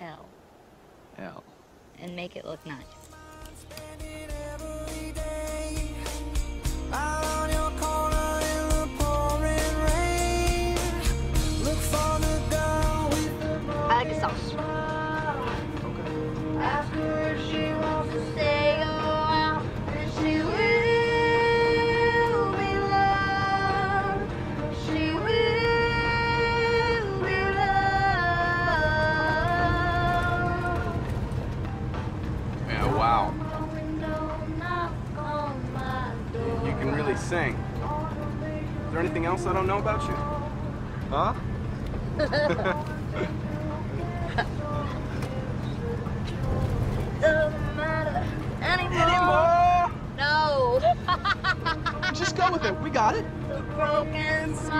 L L. and make it look nice. Really sing. Is there anything else I don't know about you? Huh? Doesn't matter anymore. Anymore! No. Just go with it. We got it. the broken smile.